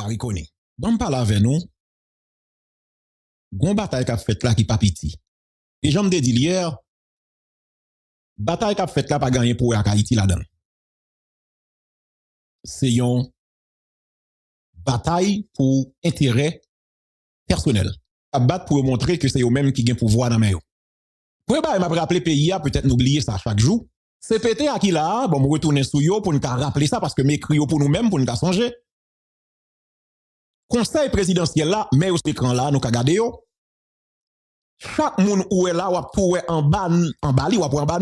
Gary Coney. Bon, parle avec nous. Gon bataille qu'a fait là qui pas petit. Et j'en me dit hier, bataille qu'a fait là pas gagné pour Haïti là-dedans. C'est une bataille pour intérêt personnel. À battre pour montrer que c'est eux-mêmes qui gagnent pouvoir dans main. Pour bah, m'a rappelé pays peut-être n'oublier ça chaque jour. C'est pété à qui là, bon, me retourner sous yo pour nous rappeler ça parce que m'écrit pour nous-mêmes pour nous songer. Conseil présidentiel là, mais au écran là, nous regarder yo. Chaque monde où est là, ou pour en bas, en bas, ou en bas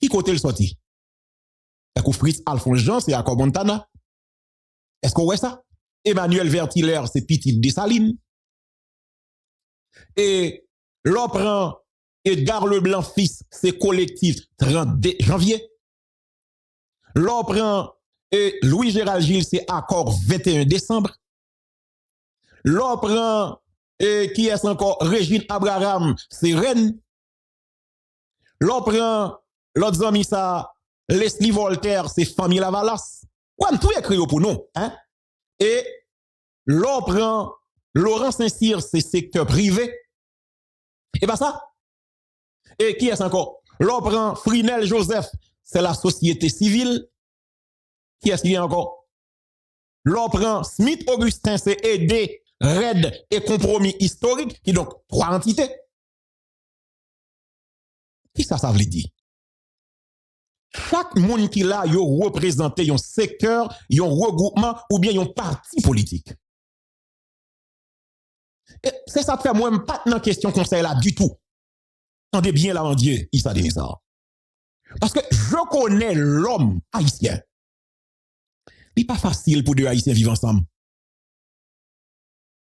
qui côté le sorti? Est-ce Fritz Alphonse Jean, c'est Jacob Montana? Est-ce qu'on voit ça? Emmanuel Vertiller, c'est Petit Dessalines. Et l'on Edgar Leblanc fils, c'est collectif 30 janvier. L'on et Louis Gérald Gilles, c'est accord 21 décembre. L'on prend, et qui est encore? Régine Abraham, c'est Rennes. L'on prend, l'autre ami ça, Leslie Voltaire, c'est Famille Lavalas. Ouais, tout écrit pour nous, hein? Et l'on prend Laurent Saint-Cyr, c'est secteur privé. Et pas ça? Et qui est encore? L'on prend Frinel Joseph, c'est la société civile. Qui est-ce qu'il y a encore? L'on prend Smith Augustin, c'est aider Red et compromis historique, qui donc trois entités. Qui ça, ça veut dire? Chaque monde qui là, yo représenté un secteur, un regroupement ou bien un parti politique. C'est ça fait moi pas dans question conseil là du tout. Tendez bien là en Dieu, Issa Denizar. Parce que je connais l'homme haïtien. Il n'est pas facile pour deux haïtiens vivre ensemble.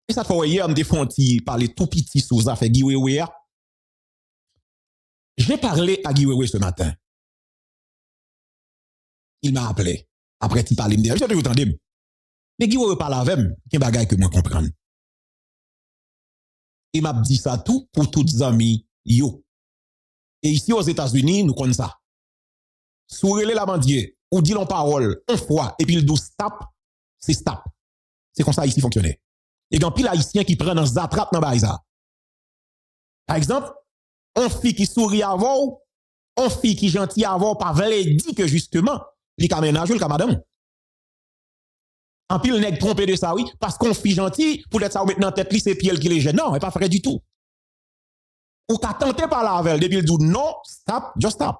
Et ça fait hier, me défendu parler tout petit sous affaire Guiwewe. J'ai parlé à Guiwewe ce matin. Il m'a appelé. Après, il parlait, il me dit, je toujours entendu. Mais Guiwewe parle avec moi, qui bagaille que moi comprendre. Il m'a dit ça tout pour tous les amis, yo. Et ici aux États-Unis, nous connaissons ça. Sourele la mandier, ou dit l'on parole, une fois, et puis le douce stop, c'est stop. C'est comme ça ici fonctionnait. Et a pile haïtien qui prend un zatrat dans baïsa. Par exemple, on fille qui sourit avant, on fille qui gentil avant, pas dit que justement, li ka ménage le madame. En pile nèg trompé de ça oui, parce qu'on fille gentil, pour être ça ou maintenant tête li c'est pied qui les gêne. Non, mais pas vrai du tout. Ou ka tenté par la avec depuis le dit non, stop, just stop.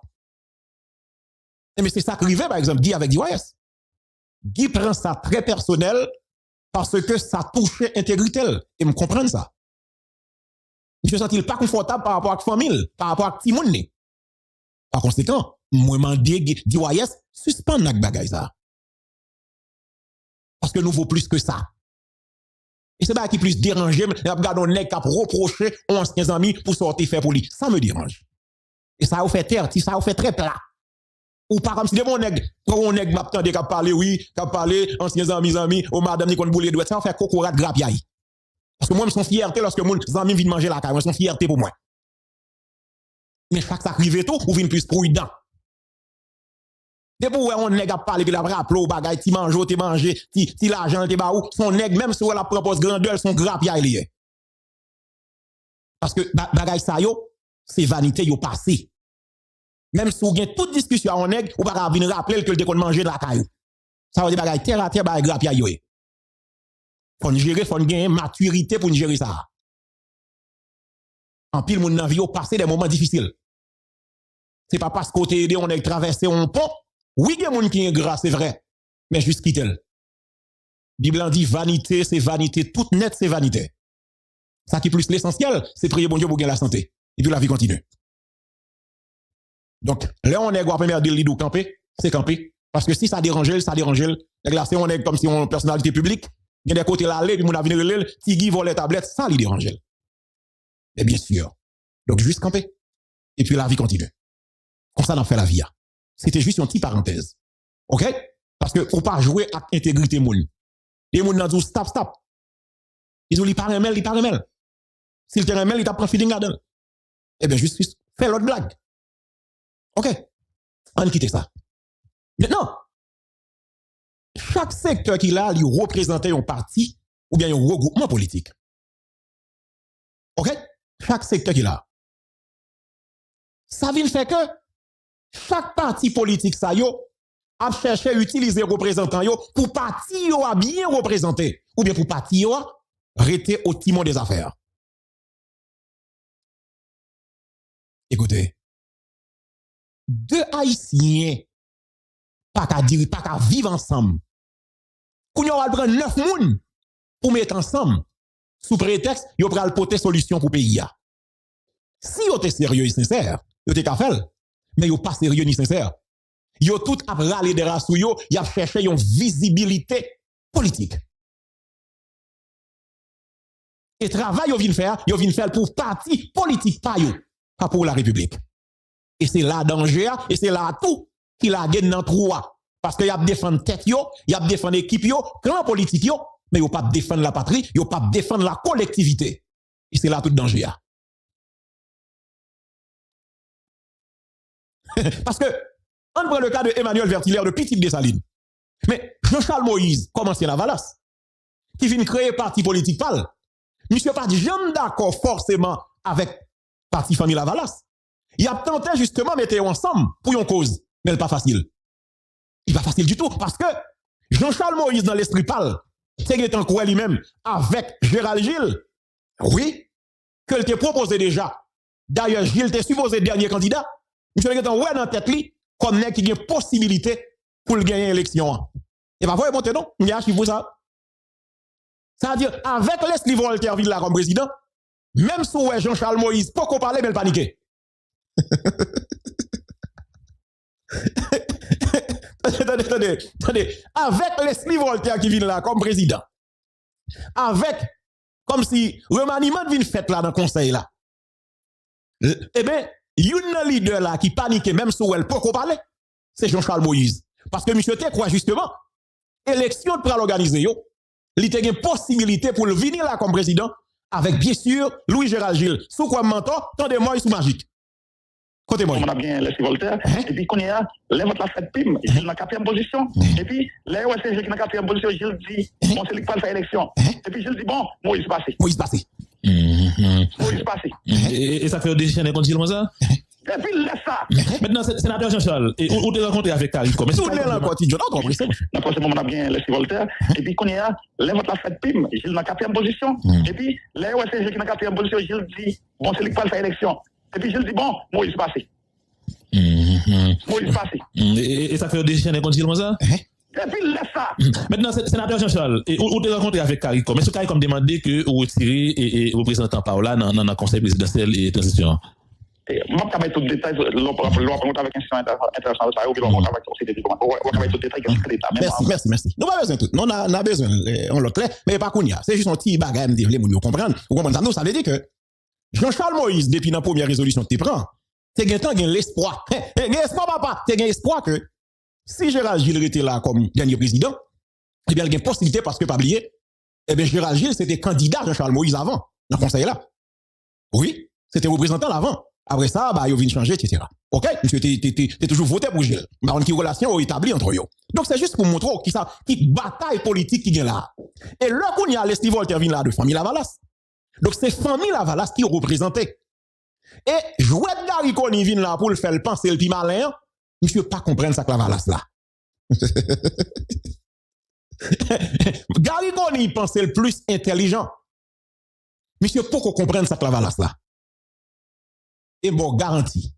Mais c'est ça qui arrive, par exemple, Guy avec DYS. Guy prend ça très personnel parce que ça touche intégrité. Et me comprendre ça. Je me sens pas confortable par rapport à la famille, par rapport à Timoun. Par conséquent, moi, je dis, DYS, suspend nak bagay ça. Parce que nous vaut plus que ça. Et c'est pas qui plus déranger, mais regarde on nèg cap reprocher anciens amis pour sortir faire pour lui. Ça me dérange. Et ça vous fait terre, ça vous fait très plat. Ou pas comme si de mon nèg, quand on nèg m'attendait qu'à parler, oui, qu'à parler, anciens amis, amis, au madame Nicole Boulé doit fait cocorat grapiaille. Parce que moi, je suis fierté lorsque mon amis viennent manger la carne, je suis fierté pour moi. Mais chaque ça arrive tout, ou vient plus prudent. Depuis où on nèg a parlé que la rappelé au bagay, ti mange, ti manger, ti ti l'argent ti ba ou, son nèg même si on la propose grandeur, son grapiaille lié. Parce que bagay ça yo, c'est vanité yo passé. Même si vous avez toute discussion en nègre, ou pas venir rappeler que le décon manger de la caillou. Ça veut dire bagaille terre à terre bagaille grap ya yoé. Faut gérer, faut gagner maturité pour gérer ça. En pile moun nan vie passé des moments difficiles. C'est pas parce qu'on aidé on est traversé un pont. Oui, il y a moun qui est gras, c'est vrai. Mais juste quitter. Bible dit vanité, c'est vanité, toute nette, c'est vanité. Ça qui est plus l'essentiel, c'est prier bon Dieu pour gagner la santé. Et puis la vie continue. Donc, là, on est à première de l'idou camper, c'est camper. Parce que si ça dérange, ça dérange. Là, c'est on est comme si on personnalité publique. Il y a des côtés là, puis mon avenir le tigui vole tablette, ça lui dérange. Et bien sûr. Donc, juste camper. Et puis la vie continue. Comme ça, on fait la vie. Hein. C'était juste une petite parenthèse. OK? Parce que faut pas jouer avec intégrité moule. Les gens disent stop, stop. Ils ont dit pas remel, ils pas remel. S'il te remel, il t'a feeding à Eh bien, juste, juste, fais l'autre blague. OK. On quitte ça. Maintenant, chaque secteur qu'il a, il représente un parti ou bien un regroupement politique. OK? Chaque secteur qu'il a. Ça vient faire que chaque parti politique, ça yo, a cherché à utiliser représentants yo pour parti yo a bien représenté ou bien pour parti yo rester au timon des affaires. Écoutez, deux Haïtiens pas qu'à vivre ensemble. Qu'on y va prendre neuf moun pour mettre ensemble sous prétexte yo pral porter solution pour pays Si yo êtes sérieux et sincère, yo qu'à faire. Mais yo pas sérieux ni sincère. Yo tout a râlé de rassou yo, y a cherché une visibilité politique. Et travail yo vient faire, yo vient faire pour parti politique pas pour la République. Et c'est là danger, et c'est là tout qui la gagne dans trois. Parce que y a défendre tête yo, y a défendre équipe clan politique yo, mais yo pas défendre la patrie, yo pas défendre la collectivité. Et c'est là tout danger. Parce que, on prend le cas de Emmanuel Vertiller de Petit Dessalines. Mais Jean-Charles Moïse, comme ancien Lavalas, qui vient créer parti politique pâle, monsieur pas jamais d'accord forcément avec parti famille Lavalas. Il a tenté justement de mettre ensemble pour une cause, mais pas facile. Il pas facile du tout parce que Jean-Charles Moïse dans l'esprit pâle, c'est en quoi lui-même avec Gérald Gilles. Oui, que te proposé déjà. D'ailleurs, Gilles était supposé dernier candidat. Monsieur est en ouais dans tête li comme nèg qui a possibilité pour gagner l'élection. Et va voir monter non, il y a pour ça. Ça veut dire avec Leslie Voltaire là comme président, même si Jean-Charles Moïse pas qu'on parler mais paniquer. Attendez, attendez, attendez. Avec Leslie Voltaire qui vient là comme président, avec, comme si remaniement vient fait là dans le conseil là. Eh bien, un leader là qui panique même si elle peut parler, c'est Jean-Charles Moïse. Parce que monsieur croit justement, élection de l'organiser yo, il a une possibilité pour le venir là comme président avec bien sûr Louis Gérald Gilles. Sous quoi mentor, tant de moi sous magique. Côté moi. On a bien laissé Voltaire. Hein? Et puis, qu'on est là, là, votre la fête PIM, il est dans la quatrième position. Et puis, là, ouais, c'est qui est dans la quatrième position, Gilles dit, hein? bon, c'est lui qui va faire l'élection. Hein? Et puis, Gilles dit, bon, Moïse passé. Moïse passé. Moïse passé. Et, ça fait décisionner contre Gilles ça? Et puis, laisse ça. Maintenant, sénateur Jean-Charles, où tu rencontré avec Carico? Mais tout le monde a tu as compris ça? Dans le moment, on a bien laissé Voltaire. Et puis, qu'on est là, là, votre la fête PIM, Gilles dans la quatrième position. Et puis, là, ouais, c'est qui est dans la quatrième position, Gilles dit, bon, c'est lui qui va faire l'élection. Et puis, Gilles dit, bon, Moïse passé. Moïse passé. Et, ça fait Gilles ça? Et puis laisse ça. Maintenant, sénateur Jean-Charles, où tu rencontré avec Caricom, mais ce Caricom demandé que vous retirez et, représentant par là dans le conseil présidentiel et transition. Je ne vais pas tout le détail, l'on peut rencontrer avec l'institution internationale, ou bien rencontrer avec le conseil des on va tout le détail, Merci, merci, merci. Nous pas besoin de tout. Nous, on a besoin, on l'a clair, mais pas qu'on y a. C'est juste un petit bagage, vous comprendre. Vous comprenez ça? Nous, ça veut dire que Jean-Charles Moïse, depuis la première résolution que tu prends, tu as l'espoir. Tu as l'espoir, papa? Tu as l'espoir que si Gérald Gilles était là comme dernier président, eh bien, il y a une possibilité parce que, pas oublier, eh bien, Gérald Gilles, c'était candidat Jean-Charles Moïse avant, dans le conseil là. Oui, c'était représentant avant. Après ça, bah, il vient changer, etc. OK? Monsieur, t'es toujours voté pour Gilles. Mais on a une relation établie entre eux. Donc, c'est juste pour montrer qui ça, qui bataille politique qui est là. Et là, qu'on y a l'Esti Voltaire vient là de famille Lavalas. Donc, c'est famille Lavalas qui représentait. Et jouet Gary Koni vient là pour le faire penser le plus malin, monsieur pas comprendre ça que la valasse là. Gary Koni pense le plus intelligent. Monsieur pourquoi comprendre ça que la valasse là. Et bon, garantie.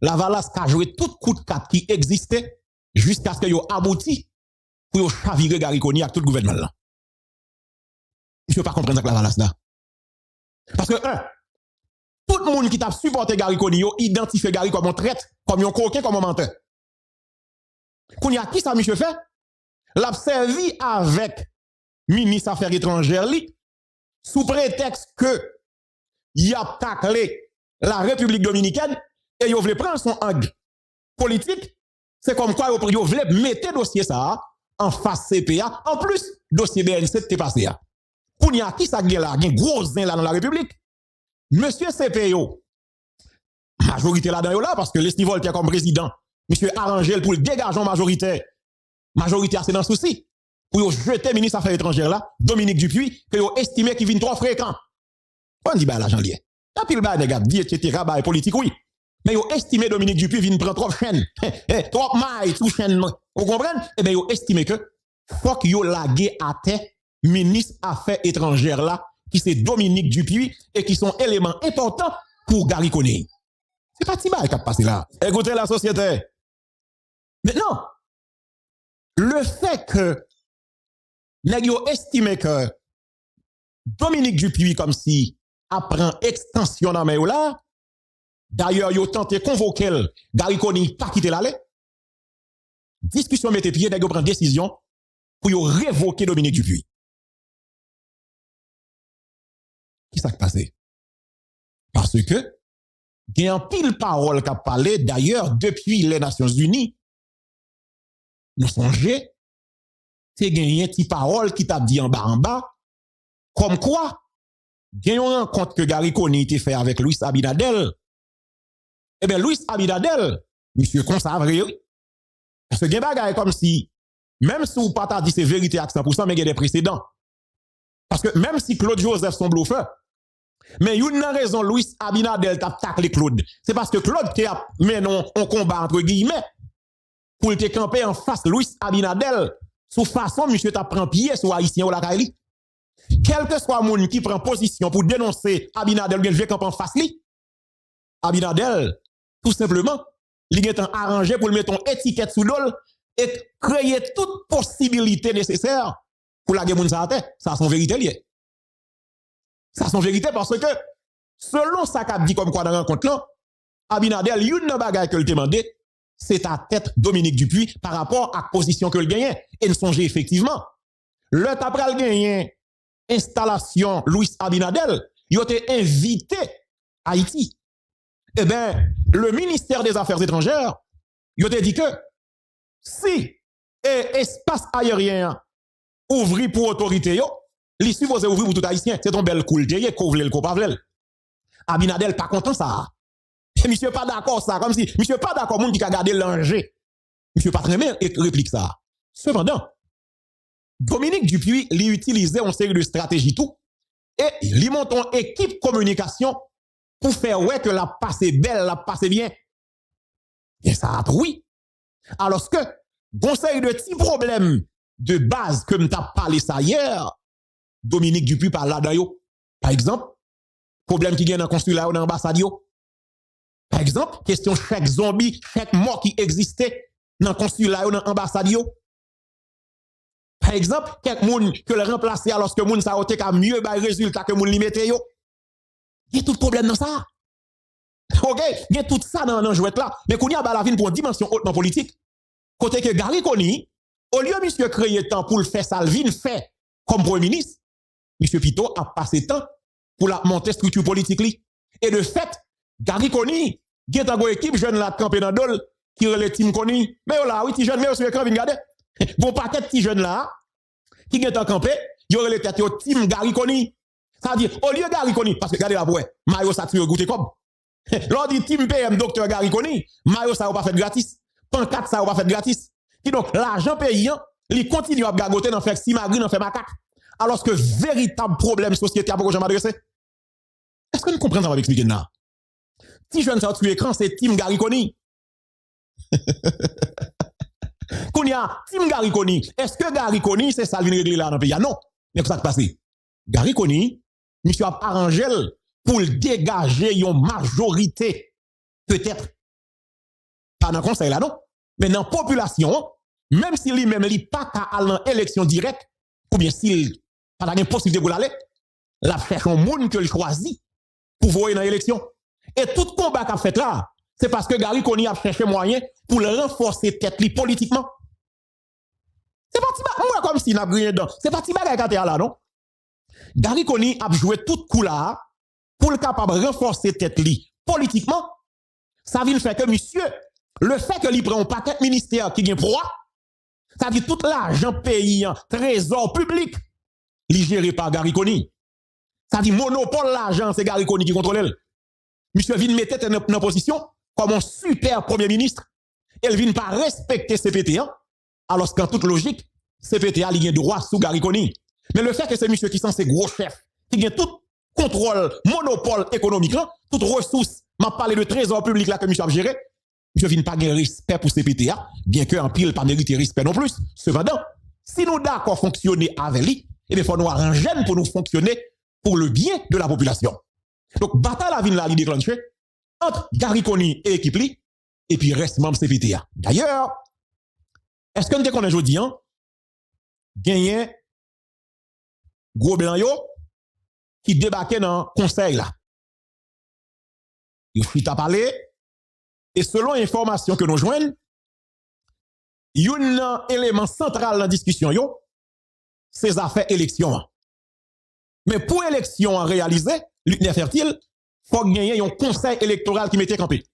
La valasse a joué tout coup de carte qui existait jusqu'à ce que yo abouti pour chavirer Gary Koni avec tout le gouvernement là. Monsieur pas comprendre ça que la valasse là. Parce que, un, tout le monde qui t'a supporté Gary Koni, identifie Gary comme un traite, comme un coquin, comme un menteur. Qu'on y a qui ça, monsieur fait? L'a servi avec ministre Affaires étrangères, sous prétexte que y a taclé la République dominicaine et il voulait prendre son angle politique. C'est comme quoi il voulait mettre dossier ça en face CPA. En plus, dossier BNC t'est passé. Qu'on y a qui ça, là, un gros zin là dans la République. Monsieur CPO, majorité là-dedans là, parce que Leslie Voltaire comme président, monsieur arrangé pour le dégageant majoritaire. Majorité c'est dans souci. pour jeter ministre affaires étrangères là, Dominique Dupuis, que vous estimez qu'il vient trop fréquent. On dit bah l'argent lié. Tant pis le bah nèg dit etc. bah politique oui. Mais vous estimez Dominique Dupuis vient prendre trop chaîne. trop maille sous chaîne. Vous comprenez? Eh bien vous estimez que faut que vous lagué à terre ministre affaires étrangères là qui c'est Dominique Dupuis et qui sont éléments importants pour Gary Coney. C'est pas Tiba qui a passé là. Écoutez la société. Maintenant, le fait que nous estimé que Dominique Dupuis comme si apprend extension dans mes là, d'ailleurs, yo tenté convoquer Gary Coney pas quitter l'aller. Discussion mettez pied, d'ailleurs prend décision pour révoquer Dominique Dupuis. Qui s'est passé? Parce que, il y a un pile parole qui a parlé, d'ailleurs, depuis les Nations Unies, nous songez, c'est gagné une parole qui t'a dit en bas en bas, comme quoi, il y a une rencontre que Gary Coney a fait avec Louis Abinadel. Eh bien, Louis Abinadel, monsieur Consavre, parce que il y comme si, même si vous pas dit c'est vérité à 100%, mais il y a des précédents. Parce que même si Claude Joseph son bluffeur, mais il y a raison, Louis Abinadel t'a taclé Claude. C'est parce que Claude qui a mené un combat entre guillemets pour te camper en face Louis Abinadel. Sous façon, monsieur t'a pris pied sur Haïtien ou la Kaili. Quel que soit monde qui prend position pour dénoncer Abinadel, bien le camper en face lui. Abinadel, tout simplement, il est arrangé pour mettre une étiquette sous l'ol et créer toute possibilité nécessaire pour la guerre ça Ça, son vérité lié. Ça, son vérité parce que, selon ça qu'a dit comme quoi dans la rencontre là, Abinadel, une que le demandé, c'est ta tête Dominique Dupuis par rapport à la position que le gagnait. Et ne songez effectivement, le après le gagné, installation Louis Abinadel, il a été invité à Haïti. Eh bien, le ministère des Affaires étrangères, il a dit que si espace aérien ouvri pour autorité, li supposé ouvrir pour tout haïtien, c'est ton bel cool, qu'on le ko Abinadel pas content ça. monsieur pas d'accord ça, comme si monsieur pas d'accord monde qui a gardé l'enjeu. Monsieur pas très bien réplique ça. Cependant, Dominique Dupuis lui utilisait une série de stratégies tout et il monte une équipe communication pour faire ouais que la passe belle, la passe bien. Et ça a oui. Alors que conseil de petits problèmes de base que m't'a parlé ça hier, Dominique Dupuis parle là Par exemple, problème qui dans le consulat ou dans l'ambassade par exemple, question chaque zombie, chaque mort qui existait dans le consulat ou dans l'ambassade. Par exemple, quelques monde que le remplacer alors que moun ça a mieux ba résultat que moun li mette yo. Il y a tout problème dans ça. OK, il y a tout ça dans le jouet là, mais qu'on y a la vie pour une dimension hautement politique. Côté que Gary Koni, au lieu monsieur créer temps pour le faire Salvin fait comme premier ministre, monsieur Pito a passé temps pour la monter structure politique li. Et de fait, Gary Koni, qui est une équipe jeune là campé dans dol qui relève team Koni. Mais là oui, ti jeune mais sur écran vinn regarder. Bon paquet de petits jeunes là qui est en campé, y aurait les têtes team Gary Koni. Ça veut dire au lieu Gary Koni parce que regardez la boue, Mario tue goûter comme. Lors dit team PM docteur Gary Koni, Mario ça va pas fait gratis. Pancarte ça va pas fait gratis. Qui donc l'argent payant, il continue à gagoter dans faire si magri dans faire macaque. Alors que véritable problème société à pourquoi je m'adresser. Est-ce que nous comprenons ça va expliquer là? Si je ne sais écran, c'est Tim Gariconi. Kounia, Tim Gariconi. Est-ce que Gariconi, c'est Salvin réglé là dans le pays? Non. Mais ça qui passe. Gariconi, monsieur a arrangé pour dégager une majorité. Peut-être. Pas dans le conseil là, non. Mais dans la population, même si lui-même, il pas qu'à aller en élection directe, ou bien s'il pas de possibilité pour aller, la fait un monde que il choisit pour voter dans l'élection. Et tout combat qu'a fait là, c'est parce que Gary Koni a cherché moyen pour le renforcer tête politiquement. C'est pas moi comme si n'a rien dedans. C'est pas Tiba qui là, non? Gary Koni a joué tout coup là pour le capable renforcer tête politiquement. Ça veut faire que monsieur, le fait que lui prend un paquet ministère qui vient pour ça dit tout l'argent payant, trésor public, li géré par Gary Koni. Ça dit monopole l'argent, c'est Gary Koni qui contrôle. Monsieur vient mettre tête en position comme un super premier ministre. Elle vient pas respecter CPT, hein, alors qu'en toute logique, CPTA, a droit sous Gariconi. Mais le fait que c'est monsieur qui sont ses gros chefs, qui a tout contrôle, monopole économique, toute ressource, m'a parlé de trésor public là que monsieur a géré, monsieur vient pas de respect pour CPTA, bien que en pile pas mériter respect non plus. Cependant, si nous d'accord fonctionner avec lui, il eh faut nous arranger pour nous fonctionner pour le bien de la population. Donc, bataille la ville là, il déclenché entre Gariconi et équipe et puis reste membre CPTA. D'ailleurs, est-ce que nous qu'on aujourd'hui, hein, gagné gros blanc qui débarquait dans le conseil là. Il à parler, et selon l'information que nous joignons, un élément central dans la discussion c'est affaires élection. Mais pour élection à réaliser, l'UNEF fertile, faut gagner un conseil électoral qui mettait campé.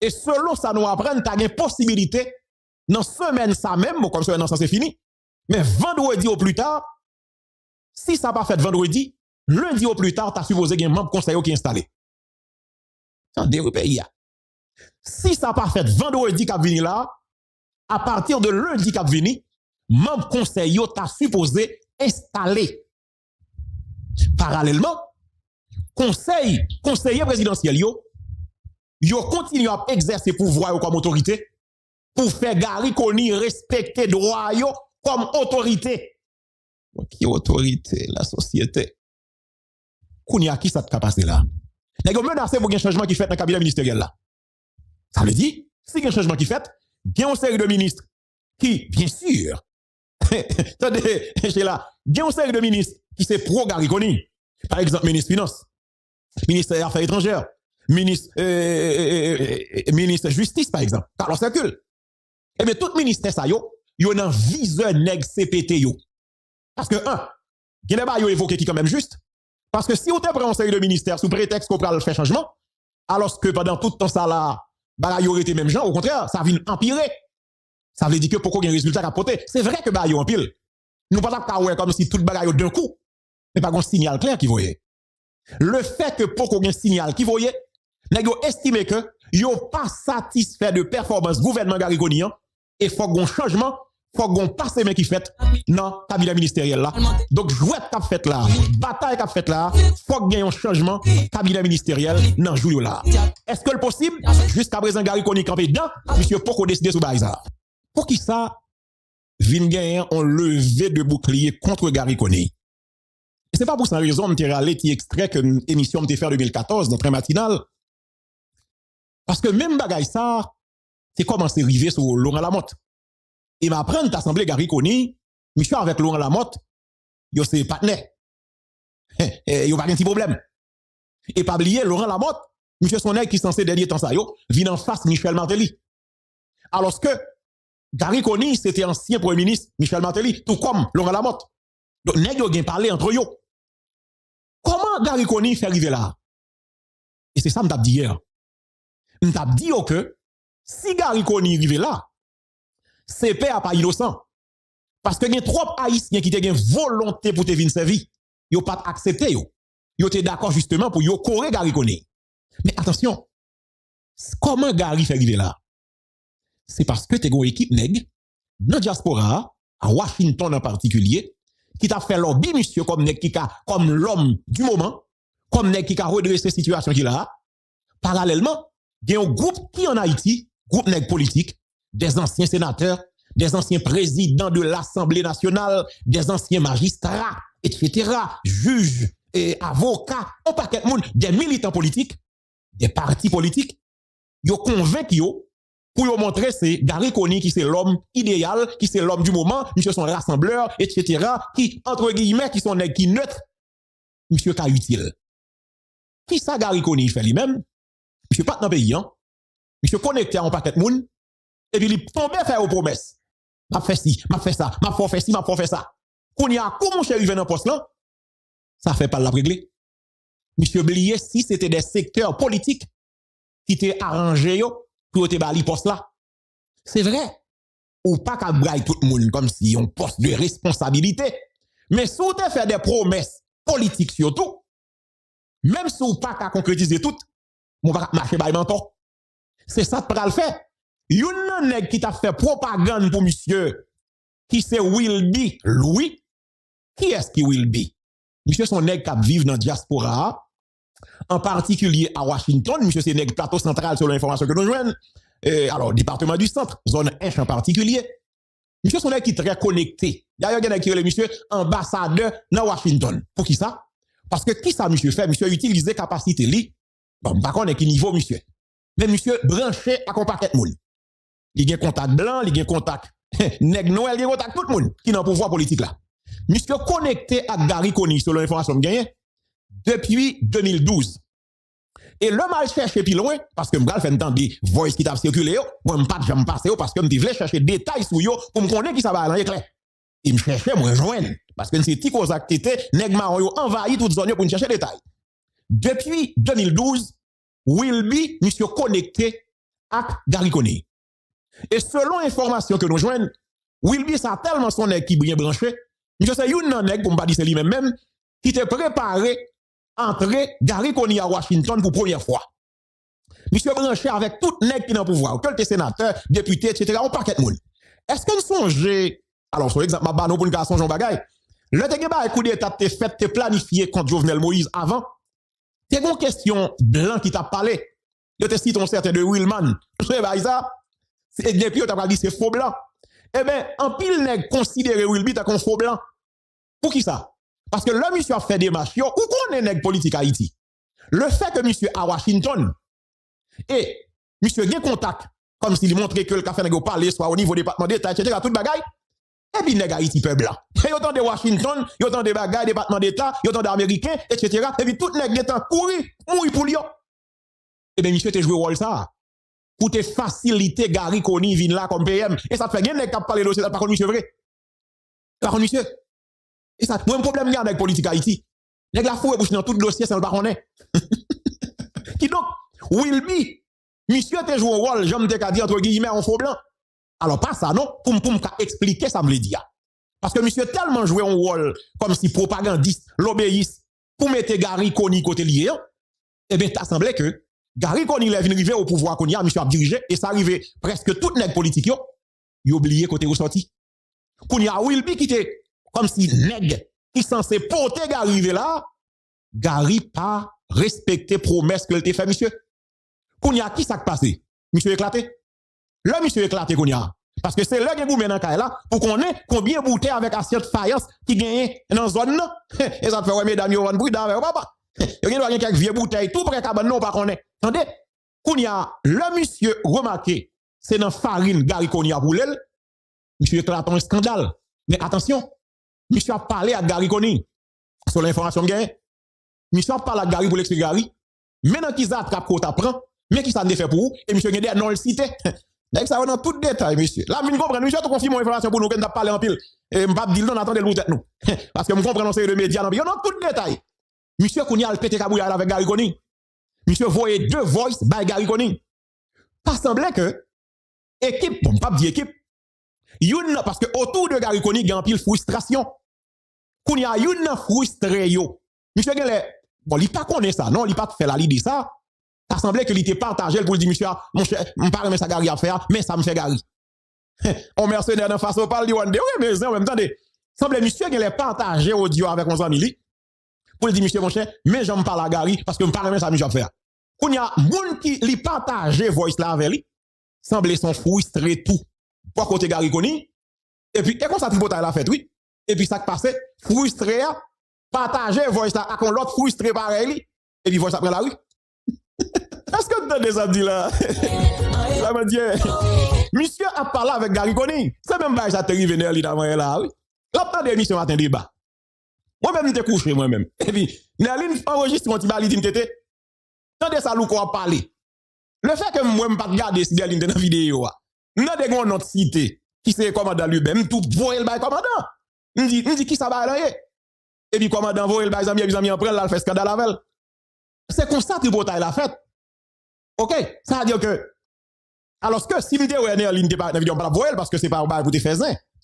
Et selon ça nous apprend, tu as une possibilité, dans semaine ça même, comme ça c'est fini, mais vendredi au plus tard, si ça n'a pas fait vendredi, lundi au plus tard, tu as supposé un membre conseil qui est installé. Pays. Si ça n'a pas fait vendredi qui là, à partir de lundi qui membre conseil t'a supposé installer. Parallèlement, conseil, conseiller présidentiel yo, yo continue à exercer pouvoir comme autorité pour faire Gary Koni respecter droit yo comme autorité. Qui autorité? La société. Kounia qui ça te passé là? N'a menacé pour un changement qui fait dans le cabinet ministériel là. Ça veut dire, si un changement qui fait, il y a une série de ministres qui, bien sûr, attendez, là, il y a série de ministres qui c'est pro Gariconi. Par exemple, ministre Finance, ministre des Affaires étrangères, ministre, euh, euh, euh, ministre Justice, par exemple. Carlos Circule. Eh bien, tout ministère, ça, yo, yo nan viseur nèg CPT. Parce que, un, il y a yo évoqué qui quand même juste. Parce que si on te prend un série de ministère sous prétexte qu'on le faire changement, alors que pendant tout le temps ça là, bah yo été même gens, au contraire, ça vient empirer. Ça veut dire que pourquoi il y a un résultat à porter. C'est vrai que bah yo empile. Nous pas pas comme si tout le bagaille d'un coup. Mais pas un signal clair qui voyait. Le fait que pourquoi il y a un signal qui voyait, yo estimé que yo pas satisfait de performance gouvernement Garigonian et faut un changement faut qu'on passe mais qui fait non cabinet ministériel là donc jouet qu'a fait là bataille qu'a fait là faut ait un changement cabinet ministériel non jouyo là est-ce que le possible? Jusqu'à présent Gary Koni campé dedans monsieur Poko décider sur ça pour qui ça vin ont levé de bouclier contre Gary Koni c'est pas pour cette raison que allé qui extrait que l'émission m'était fait en 2014 notre matinale parce que même bagaille ça c'est commencé à arriver sur Laurent Lamotte et m'apprendre t'assembler Gary Koni, monsieur avec Laurent Lamotte, yo c'est partenaire. yo pas de petit problème. Et pas oublier Laurent Lamotte, monsieur son qui censé dernier temps ça yo, vient en face Michel Martelly. Alors que Gary Koni c'était ancien premier ministre Michel Martelly, tout comme Laurent Lamotte. Donc nèg yo parlé entre yo. Comment Gary Koni fait arriver là? Et c'est ça m't'a dit hier. M't'a dit que si Gary Koni arrive là, CP a pas innocent. Parce que y a trop haïtiens qui ont volonté pour te venir servir. Yo pas accepté yo. Yo d'accord justement pour yo coré Gary Mais attention, comment Gary fait arriver là? C'est parce que tu une équipe nèg dans diaspora, à Washington en particulier, qui t'a fait lobby monsieur comme nèg qui comme l'homme du moment, comme nèg qui a redressé situation qu'il a. Parallèlement, il y a un groupe qui en Haïti, groupe nèg politique, des anciens sénateurs, des anciens présidents de l'Assemblée nationale, des anciens magistrats, etc., juges et avocats, un paquet de des militants politiques, des partis politiques, yo convaincu yo pour yo montrer c'est Gary Conny qui c'est l'homme idéal, qui c'est l'homme du moment, monsieur son rassembleur, etc., qui, entre guillemets, qui sont qui neutres, monsieur cas utile. Qui ça Gary Conny fait lui-même? Monsieur pas dans le pays, hein? Monsieur connecté à un paquet de monde, et puis il tombe faire aux promesses. M'a fait ci, m'a fait ça, m'a fait ci, m'a fait ça. Qu'on y a comment chez dans poste là, ça fait pas la régler. Monsieur oublié si c'était des secteurs politiques qui étaient arrangés pour te bali poste là. C'est vrai. Ou pas qu'à braille tout le monde comme si on poste de responsabilité. Mais si te fait des promesses politiques surtout, même si on pas qu'à concrétiser tout, on va marcher par menton. C'est ça que le faire. Yon nèg qui t'a fait propagande pour monsieur qui c'est Will Be Louis. Qui est-ce qui Will Be? Monsieur son nègre qui vivent dans la diaspora, en particulier à Washington. Monsieur c'est nègre plateau central sur l'information que nous jouons. alors, département du centre, zone H en particulier. Monsieur son nègre qui est très connecté. D'ailleurs, il y a qui est monsieur ambassadeur dans Washington. Pour qui ça? Parce que qui ça, monsieur fait? Monsieur utilise capacité li. Bon, par contre, qui niveau, monsieur? Mais monsieur branché à compaquet moun. Il y a contact blanc, il y a contact nèg Noël, il y a contact tout le monde qui dans le pouvoir politique là. Monsieur connecté à Gary Conny selon l'information que depuis 2012. Et le mal cherché plus loin, parce que m'gal fait entendre des voix qui t'a circulé, moi m'pas jamais passer parce que m'ti voulais chercher des détails sur yo pour me connaître qui ça va aller clair. Il me cherchait moi joindre parce que c'est cause activité nèg yo envahi toute zone pour me chercher des détails. Depuis 2012, Wilby monsieur connecté à Gary. Et selon l'information que nous joignons, Wilby ça tellement son nèg qui bien branché, monsieur c'est une nèg pour me pas dire lui-même même qui était préparé entrer Gary Coney à Washington pour première fois. Monsieur branché avec tout nèg qui dans pouvoir, que le sénateur, député, etc., on paquet de monde. Est-ce que nous songez, alors, sur exemple, ma pour une garçon Jean Bagay, le te ba coup te fait te planifié contre Jovenel Moïse avant, t'es une question blanc qui t'a parlé. Je te cite un certain de Willman. C'est ça. Et depuis, tu as dit c'est faux blanc. Eh bien, en pile nèg considéré Wilby comme faux blanc. Pour qui ça? Parce que le monsieur a fait des marches, où qu'on est nèg politique Haïti. Le fait que monsieur à Washington, et monsieur a contact, comme s'il montrait que le café n'a parlé, soit au niveau département d'État, etc., tout bagaille, et puis nèg Haïti peuple blanc. Et autant de Washington, y autant de bagailles, département d'État, y autant d'Américains, etc., et puis tout nèg d'état courir, mourir pour lui. Et bien monsieur te joué rôle ça. Pour te faciliter Gary Conny vin là comme PM. Et ça fait rien nèg qui parler de dossier, par contre monsieur vrai. Par contre monsieur, et ça, moi, un problème avec la politique Haïti. Les gars, fouet bouche dans tout dossier, c'est le baronnet. Qui donc, will be, monsieur te joue un rôle, j'aime te dire entre guillemets, en faux blanc. Alors, pas ça, non, pour me expliquer, ça me le dit. Parce que monsieur tellement joué un rôle comme si propagandiste, l'obéisse, pour mettre Gary Conny côté lié, eh bien, t'as semblé que Gary Conny est venu au pouvoir qu'on y a, monsieur a dirigé, et ça arrivé presque toute nègre politique, il oublié côté ressorti. Qu'on y a Wilby qui était comme si nèg qui censé porter Gary là, Gary pas respecté promesse que t'a fait monsieur. Kounya qui s'est passé? Monsieur éclaté? Le monsieur éclaté Kounya. Parce que c'est là que vous dans là pour qu'on ait combien bouteilles avec assiette faïence qui gagne dans la zone Et ça fait ouais mesdames yo van bruit avec papa. Il y a quelques vieilles bouteilles tout près cabane non pas qu'on est. Attendez. Kounya le monsieur remarqué c'est dans farine Gary Kounya pour. Monsieur éclate un scandale. Mais attention, Monsieur a parlé à Gary Conny sur l'information que Monsieur a parlé à Gary pour l'expliquer Gary. Maintenant qu'il attrape qu'on t'apprend, mais qui ça ne fait pour vous, et monsieur a non le cité. Ça va dans tout détail, monsieur? Là, je comprends, monsieur, tu confirmes l'information pour nous, qu'on a parlé en pile. Et m'pas dire non, attendez le tête nous. Parce que je comprends série de médias dans dans tout détail. Monsieur Kounia a pété kabouya avec Gary Conny. Monsieur voyait deux voices by Gary Conny. Pas semblait que équipe, bon, pas dire équipe, Youn parce que autour de Gary Conny, il y a pile frustration. Koun y a youn frustré yo. Monsieur Gele, bon, il pas connaît ça, non, il pas fait la l'idée ça. Ça semblait que il était partagé pour dire, monsieur, mon cher, mon parle, mais ça Gary a faire, mais ça me fait Gary. On mercenaire d'en face, on parle one day, oui, mais en même temps, semble monsieur Gele partagé audio avec mon ami pour dire, monsieur, mon cher, mais j'en parle à Gary, parce que me parle, mais ça me fait faire. Koun y a moun qui li partagé voice là avec lui, semble son frustré tout pour côté Gary Koni. Et puis, et comme ça, Tripotaille l'a fait, oui. Et puis, ça qui passe, frustré, partager voice là, avec l'autre frustré pareil, et puis voice après la rue. Est-ce que vous entendez ça, dit là? Ça me dit, monsieur a parlé avec Gary Koni. C'est même pas ça, Terry Venel, il a là, oui. L'autre émission matin débat. Moi-même, j'étais couché, moi-même. Et puis, Nerline enregistre mon petit balide, m'tete. Tendez ça, loup, qu'on a. Le fait que moi, je ne pas regarder si Nerline dans la vidéo, de gon notre cité qui c'est commandant lui-même tout voyer le bail commandant on dit on dit qui ça va là et puis commandant voyer le bail amis amis en prend là fait scandale avec c'est comme ça que bataille la fête OK? Ça veut dire que alors que si vidéo est en ligne pas vidéo pas voyer parce que c'est pas bail pour te faire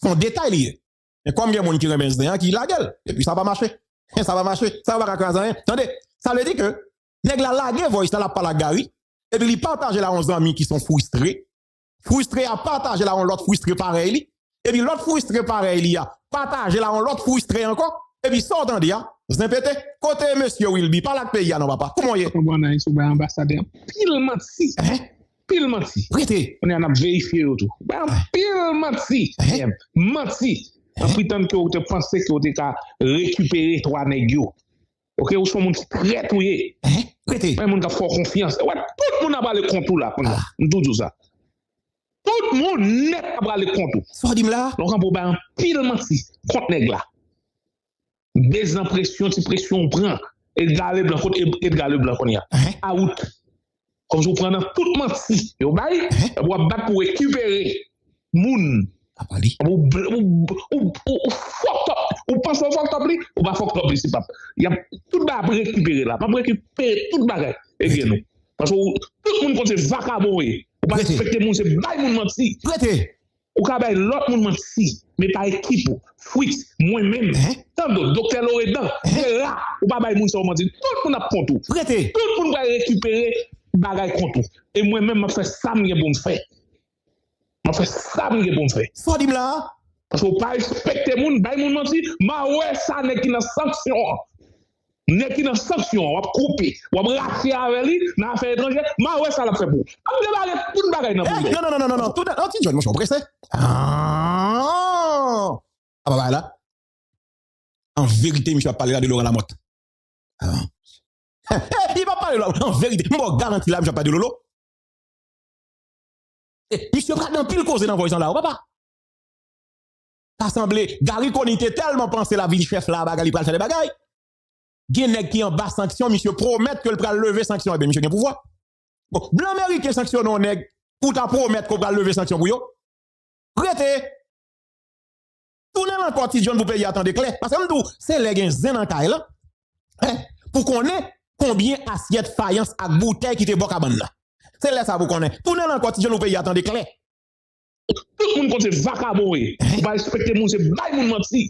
son détail lié et combien de monde qui remet ça qui la gueule et puis ça va marcher ça va marcher ça va pas craser attendez ça veut dire que nèg la laguer voice là la pas la gari et puis il partage là 11 amis qui sont frustrés Frustré à partager là, on l'autre frustré pareil. Et puis l'autre frustré pareil, il a partager là, on l'autre frustré encore. Et puis ça, on dit, vous pété, côté monsieur Wilby, pas la pays, non, papa. Comment y est? bon On est sur l'ambassadeur. Pile menti. hein Pile menti. Prêtez. On est en vérifier tout. ben Pile menti. Menti. En prétendant que vous pensez que vous avez récupéré trois négos. Ok, ou son moun très hein Prêtez. Un moun qui a fort confiance. Ouais, tout le monde a pas le contour là. dit tout ah. ça. Tout moun net ap rale kontou. Swa di m la? Lò kan pou ba an pilman si kont neg la. Bezan presyon si presyon pran. Edgar Leblanc kont Edgar Leblanc kon ya. Uh -huh. Aout. Kom sou pran nan tout man si. Yo bay, uh -huh. ap wap bat pou rekupere moun. Ah, Apali. Ou, ou, ou, ou fok top. Ou panse fok top li, ou ba fok top li si pap. Yap tout ba ap rekupere la. Pap rekupere tout bagay. E gen nou. Pasou tout moun kon se vaka boye. Ou pa respekte moun, se bay moun manti. Prete. Ou ka bay lot moun manti, me pa ekipou, fwit, mwen men. Eh? Tando, dokter lor edan, eh? de la, ou pa bay moun sa ou manti. Tout moun ap kontou. Prete. Tout moun bay rekupere bagay kontou. E mwen men mwen fwe sa mwen gen bon fwe. Mwen fwe sa mwen gen bon fwe. Fwa di mla? Pasou pa respekte moun, bay moun manti, ma we sa ne ki nan sanksyon an. Ne ki nan sanksyon, wap koupe, wap rache avè li, nan fè etranje, ma wè sa la fè pou. Am de bagè tout le dans Eh, le non, non, non, non, non, non, tout, non, petit John, mon cher, pressé. Ah, ah, bah, bah, là. En vérité, monsieur a parlé là de Laurent Lamotte. Ah. Eh, eh, il va parler là, en vérité. Moi, garantis là, monsieur a parlé de Lolo. Eh, monsieur a dans pile cause dans voisin là, papa. Assemblée, Gary Konite tellement pensé la vie chef là, bagali pral faire des bagailles. Gen nèg qui en bas sanction, monsieur promet que le pral lever sanction, et bien monsieur gen pouvoir. Bon, blan Amerike sanksyon nou neg, pou ta promet ko pral leve sanksyon pou yo. Prete, tounen an konti John pou peyi atan de kle. Paske mdou, se le gen zen an kay lan. Eh, pou konen, konbyen asyet fayans ak boutey ki te bok aban la. Se lè sa pou konen. Tounen lan konti John pou peyi atan de kle. Tout moun kon se vakabo e. Ou pa respekte moun se bay moun manti.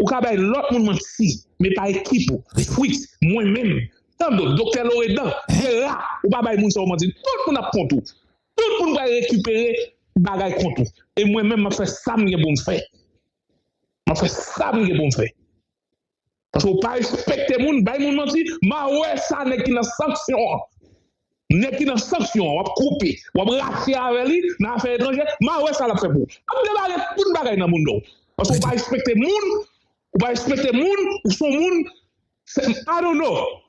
Ou ka bay lot moun manti. Me pa ekipou. Fwit, mwen menm. Tam do, dokter Loredan, vera, ou pa bay moun sa ou mandi, tout moun ap kontou. Tout moun bay rekupere bagay kontou. E mwen men mwen fè sam gen bon fè. Mwen fè sam gen bon fè. Paske ou pa respekte moun, bay moun mandi, ma wè sa nek ki nan sanksyon. Nek ki nan sanksyon, wap koupi, wap rati aveli, nan fè etranje, ma wè sa la fè pou. Am de bagay, tout bagay nan moun do. Paske ou pa respekte moun, ou pa respekte moun, ou son moun, se, I don't know.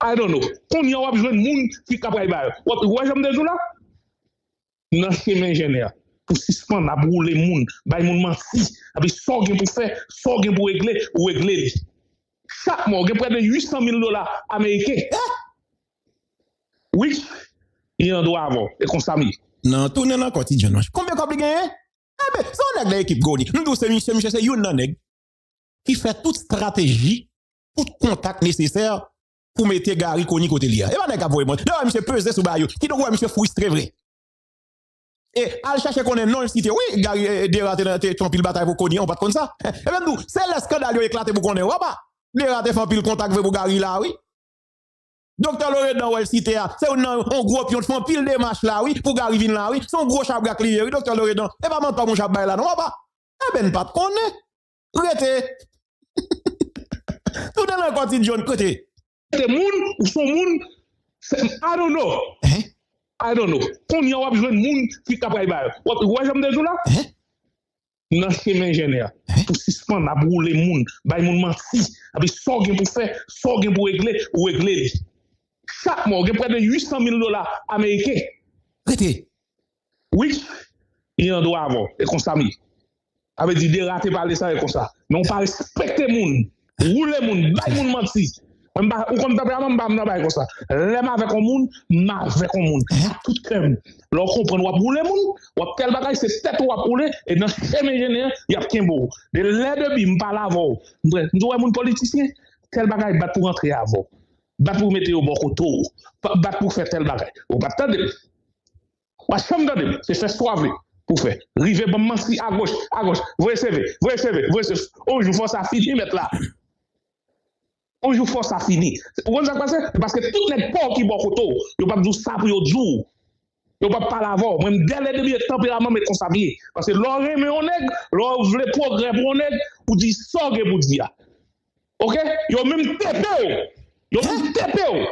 I don't know. Kon yon wap jwen moun ki kapray bayo. Wap waj am dejou la? Nan semen jenè a. Pou sispan ap roule moun. Bay moun man si. Ape so gen pou fe, so gen pou egle, ou egle li. Chak moun gen pre de 800.000 dola Amerike. Which, yon do avon. E konsami. Nan, tou nen an koti jen waj. Konbe kopli genye? Ebe, eh son neg la ekip goni. Mdou se miche miche se yon nan neg. Ki fe tout strategi, tout kontak neseser, pour mettre Gary Koni côté lié. Et pas nèg voyer moi. Non, monsieur pesé sous bayou. Qui donc monsieur frustré vrai. Et al chercher qu'on est non cité. Oui, Gary eh, dératé dans ton pile bataille pour Koni, on pas comme ça. Et même nous, c'est le scandale éclaté pour qu'on est. Waba. Dératé fait pile contact pour Gary là, oui. Docteur Loredan ou cité c'est un, gros pion font pile des marches là oui pour Gary vin là oui son gros gak clear oui docteur Loredan et pas mentir mon bay là non pas eh ben pas connaît rete. Tout dans le côté John côté te moun ou son moun, I don't know. Eh? I don't know. Kon yon wap jwen moun ki kapay bayo. Wap waj am dejou la? Eh? Nan semen jenè. Eh? Pou sispan ap roule moun, bay moun manti, api so gen pou fe, so gen pou egle, ou egle li. Chak moun gen pre de 800 000 dola Amerike. Prete? Oui, yon do avon, e konsa mi. Ape di derate pale sa e konsa. Non pa respekte moun, roule moun, bay moun manti. Mba, ou kon temperament mba mna bay kon sa. Lema vek an moun, ma vek an moun. Tout krem. Lò kompren wap roule moun, wap tel bagay se tet wap roule, e nan cheme jenye, yap ken bo. De lè debi mpa la vò. Mdou wè moun politisyen, tel bagay bat pou rentre avò. Bat pou mette yo bo koto. Bat pou fè tel bagay. Ou bat tade. Wach chom tade, se fè soave pou fè. Rive ban mansi a goch, a goch. Vwe seve, vwe seve, vwe seve. Ou joun fò sa fini met la. Onjou fos sa fini. Ou kon jan pase? Paske tout net por ki bon koto, yo pap djou sa pou yo djou. Yo pap pala avon. Mwen dele de biye temperament met konsabye. Paske lor reme yon neg, lor vle progre pou yon neg, pou di soge pou di ya. Ok? Yo mèm tepe yo. Eh? Yo mèm tepe yo.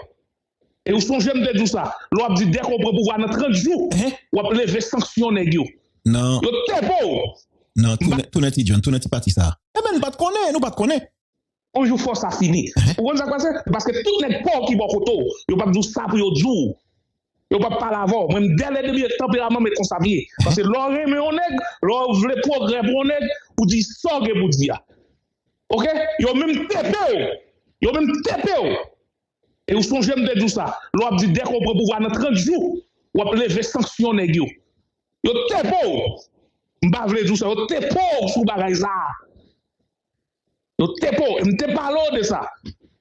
E ou son jem de djou sa. Lo ap di dek ou prepouva nan 30 jou, wap leve sanksyon neg yo. Nan. Yo tepe yo. Nan, tou neti John, tou neti pati sa. E eh men, nou pat konen, nou pat konen. un jour force a fini. Vous comprenez ça Parce que tous les corps qui vont photo, ils ne pas dire ça pour yo jour. Ils ne pas parler avant. Même dès le début, le tempérament est conservé. Parce que l'on aime on nègre, l'on veut progrès pour nègre, pour dire ça que vous dire. OK Ils ont même TPO. Ils ont même TPO. Et vous songez de tout ça. L'on dit dès qu'on prend pouvoir dans 30 jours, on va lever sanction nègre. Ils ont TPO. Je ne vais pas dire ça. Ils ont TPO sous bagaille ça. Yo tepo, te palo de sa.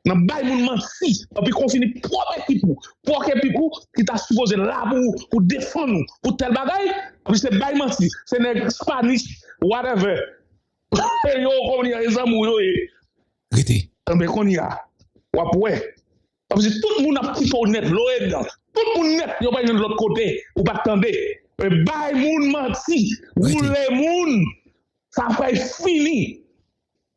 Nan bay moun mansi, api konfini prope kipou, proke pipou, ki ta supose la pou, pou defon nou, pou tel bagay, api se bay mansi, se ne Spanish, whatever. yo kon ya, a ezam yo e. Gete. Mbe kon ya, wap we. Api se tout moun ap tipo net, lo e dan. Tout moun net, yo bay yon l'ot kote, ou bak tande. E bay moun mansi, goule moun, sa fay fini.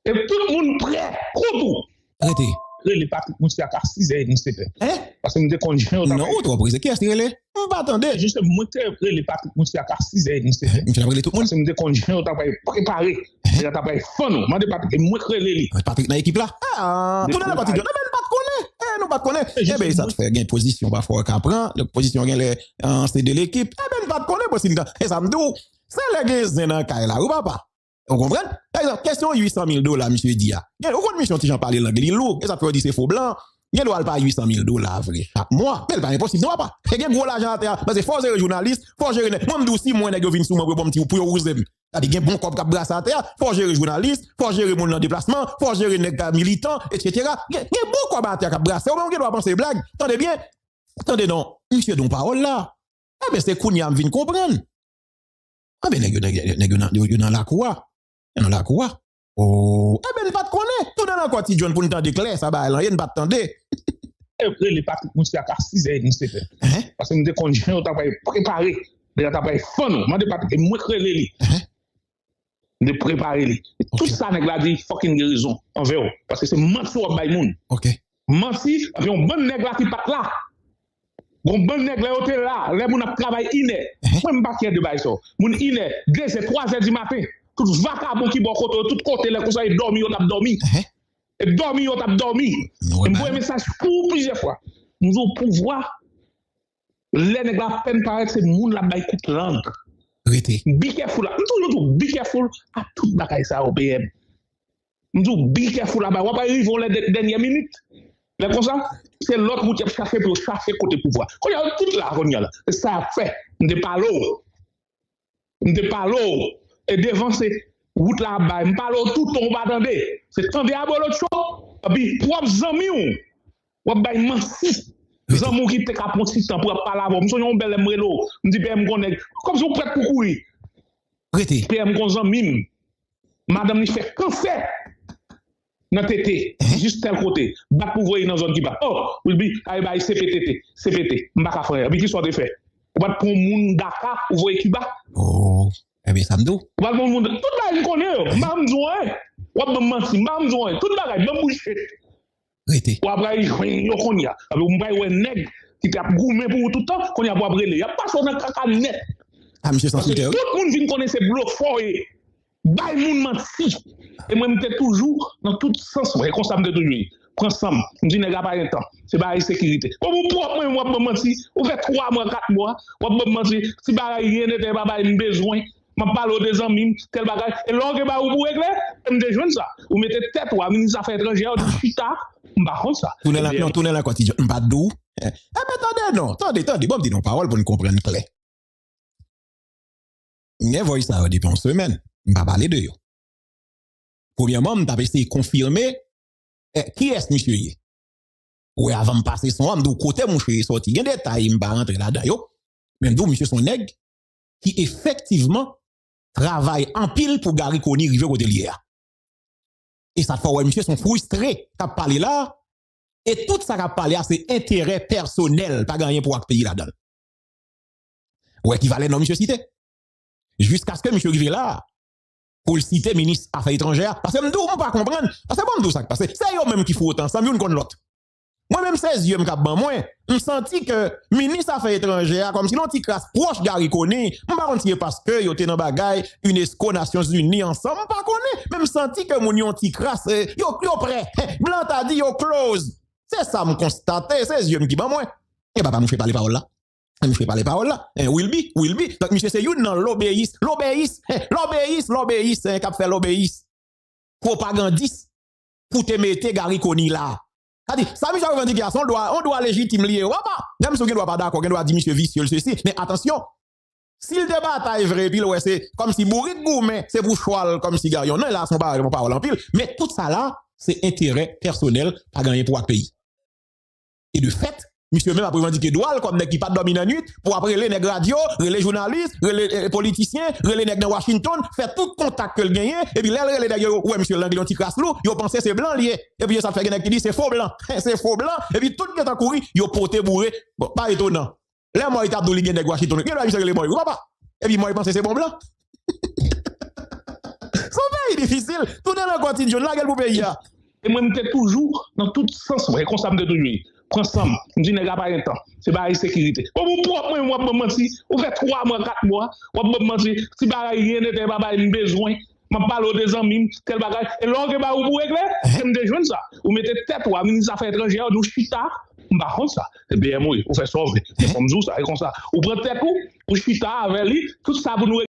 E tout moun pre, koutou. Arrete. Rele Patrick Moussia kar 6 e yon sepe. Eh? Pase mwen de konjene ou ta. Non, ou tro prize. Ki as ni rele? Mwen pa atende. Juste mwen te rele Patrick Moussia kar 6 e yon sepe. Mwen fè la rele tout moun. Pase mwen de konjene ou ta paye prepare. Mwen ta paye fon ou. Mwen de Patrick mwen rele li. Patrick nan ekip la. Ah, mwen nan Patrick. Nan men pat konen. Eh, nou pat konen. Eh ben, sa te fè gen posisyon pa fwa kapran. Le posisyon gen le anse de l'ekip. Eh ben, pat konen posil dan. Eh, sa mdou. Se le gen zenan kay la ou papa. Vous comprenez? Par exemple, question 800 000 dollars, monsieur Dia. Kon mission ti j'en parle l'anglais, lourd, et ça peut dire c'est faux blanc. Gen doit pas 800 000 dollars vrai chaque mois. Mais pas impossible, non pas. Et gen gros l'argent à terre, parce que faut gérer journaliste, faut gérer, moi m'dou si moi nèg vinn sou moi pour petit pour rouser. C'est-à-dire gen bon cop cap brasse à terre, faut gérer journaliste, faut gérer mon en déplacement, faut gérer nèg militant, etc. Gen bon cop à terre cap brasse. Gen doit penser blague. Attendez bien. Attendez non, monsieur don parole là. Eh ben c'est Kounia vinn comprendre. Ah ben nèg nèg nèg dans la cour. nan la kwa. Oh, eh ben, pat konen, tout nan an kwa ti John pou n'tan dekler, sa ba, lan yen pat tande. E eh, pre, li pat moun se akarsize, moun se fe. Pase moun de konjen, ou ta pa e prepare, de la ta pa e fon, moun de pat, e mwen krele li. De prepare li. Tout sa neg la di fokin gerizon, anve ou. Pase se manti wap bay moun. Ok. Manti, avi yon bon neg la ki pat la. Gon bon nèg la yote là, là bon moun a travail iné. Eh? Même pas de bail ça. Moun iné 2 et 3 heures du matin. tout vakabou ki bon koto, tout kote lè konsa, e dormi eh? yo tap dormi. Non, eh, uh -huh. E dormi yo tap dormi. Ouais, Mwen pou yon mesaj pou plize fwa. Mwen pou pouvwa, lè neg la pen parek se moun la bay kout lang. Rete. Be careful la. Mwen tou yon tou, be careful a tout bakay sa OPM. Mwen tou, be careful la bay. Wapay yon yon lè de, denye minute. Lè konsa, se lot mout yap chafe pou chafe kote pouvwa. Konya yon tout la konya la. Sa fe, mwen de palo. Mwen de palo. e devanse, wout la bay, mpalo touton wap atande, se tande abolo tchou, api wap zanmi ou, wap bay mansi, zanmou ki te ka ponsistan pou wap palavo, mson yon bel emrelo, mdi pe mkonek, kom sou pret pou koui, pe mkon zanmim, madame ni fè kansè, nan tete, jist tel kote, bat pou voye nan zon ki bat. Oh, ou lbi, ay bay CPTT, CPT, mbaka fre, bi ki so de fe. Ou bat pou moun daka, ou voye ki bat. Oh. Eh bien, ça me dit. Ou pour moun, tout bagay connaît yo. Mbam zouan, ou ap mansi, mbam zouan, tout bagay, mbam bouche. Rete. Ou après, yo kon ya. Ape ou mbay wè nèg, qui t'a goumé pour tout le temps, qu'on y a pas brûlé. Y a pas son kaka net. Ah, monsieur Twitter. tout le monde vient connaître ces blocs forts. Bay moun menti. Et moi, j'étais toujours dans tout sens. Ouais, comme ça, j'étais toujours. Prends somme. Je dis, n'est pas un temps. C'est pas sécurité. Comme vous propre, moi, moi, menti. Vous faites 3 mois, 4 mois. Moi, je menti. Si bah, rien n'était pas bah, besoin. Je parle des amis, tel bagage. Et là, que bah, vous pouvez régler, ça. Mettez tête, ou à ministre des Affaires étrangères, ou du. Je ne sais ça. Tournez la, non, tournez la quoi, ti John. Pas d'où? Eh, mais attendez, non. Attendez, attendez. Bon, dis non parole pour nous comprendre clair. Voyez ça depuis une semaine. M'pa parler de yo. Premièrement, m'ta essayé de confirmer eh, qui est monsieur. Ouais, avant de passer son âme, d'où côté mon chéri sorti. Il y a des détails, là-dedans d'où monsieur son nègre qui effectivement travaille en pile pour Gary Koni river côté lié. Et ça fait ouais, monsieur sont frustrés. T'as parlé là. Et tout ça qu'a parlé c'est intérêt personnel, pas gagné pour pays là-dedans. Ouais, qui valait non, monsieur cité. Jusqu'à ce que monsieur arrive là, pour le citer ministre Affaires étrangères, parce que je ne pas comprendre, parce que bon, ça que c'est eux même qui font autant, ça, une contre l'autre. Moi-même, 16 yeux, m'kap ban moi, je que ministre Affaires étrangères, comme si l'on proche Gary Coney, m'pa konti parce que yo dans bagay, UNESCO, Nations Unies ensemble, m'pa connaît, même senti que mon yon t'y crasse, yo, yo prêt, blanc a dit yo close. C'est ça, me constater, 16 yeux, m'ki ban moi. Et papa, me fait parler parole là. Je ne fais pas les paroles là. Eh, will be, will be. Donc, monsieur, c'est you dans l'obéis, l'obéis, l'obéis, l'obéis, hein, cap fait l'obéis. Propagandiste, pour te mettre Gary là. C'est-à-dire, ça, monsieur, revendication, on doit, on doit légitime lier. Pas? Même si on ne doit pas d'accord, on doit dire monsieur vicieux, ceci. Mais attention, si le débat est vrai, puis ouais, c'est comme si bourrique gourmet, c'est pour choix comme si garion. Non, là, son parole, mon parole en pile. Mais tout ça là, c'est intérêt personnel à gagner pour un pays. Et de fait, Monsieur même après revendiqué droit comme nèg qui pas dormi dans nuit pour après les nèg radio, les journalistes, les politiciens, les nèg dans Washington, faire tout contact que le gagné et puis là les nèg ouais monsieur l'anglais anti crasse lou, yo c'est blanc lié et puis ça fait nèg qui dit c'est faux blanc, c'est faux blanc et puis tout qui est couru, yo porté bourré. Bon, pas étonnant. Là moi il t'a donné nèg Washington, il a monsieur les moi papa. Et puis moi il pensé c'est bon blanc. Son pays difficile, tout dans le continent là quel pour pays Et moi j'étais toujours dans tout sens, ouais, comme ça me toujours prends somme, je dis, n'est pas un temps, c'est pas sécurité. Bon, vous pouvez, moi, moi, mentir, vous faites 3 mois, 4 mois, vous pouvez mentir, si pas rien n'était pas besoin, je parle des amis, tel bagage, et l'on va vous régler, j'aime des jeunes ça. Vous mettez tête, ou ministre des Affaires étrangères, nous chita, par contre ça, c'est bien moi, vous faites sauver, c'est comme ça, et comme ça. Vous prenez tête, ou chita avec lui, tout ça pour nous